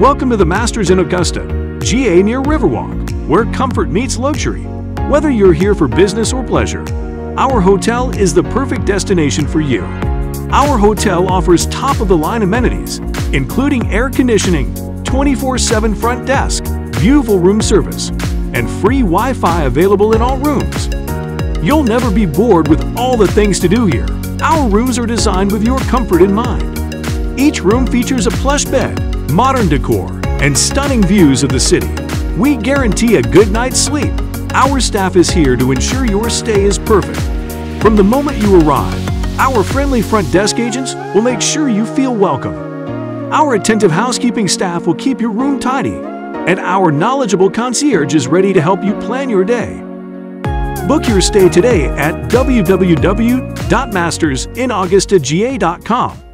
Welcome to the Masters Inn Augusta, GA near Riverwalk, where comfort meets luxury. Whether you're here for business or pleasure, our hotel is the perfect destination for you. Our hotel offers top-of-the-line amenities, including air conditioning, 24-7 front desk, beautiful room service, and free Wi-Fi available in all rooms. You'll never be bored with all the things to do here. Our rooms are designed with your comfort in mind. Each room features a plush bed, modern decor, and stunning views of the city. We guarantee a good night's sleep. Our staff is here to ensure your stay is perfect. From the moment you arrive, our friendly front desk agents will make sure you feel welcome. Our attentive housekeeping staff will keep your room tidy, and our knowledgeable concierge is ready to help you plan your day. Book your stay today at www.mastersinnaugustagaga.com.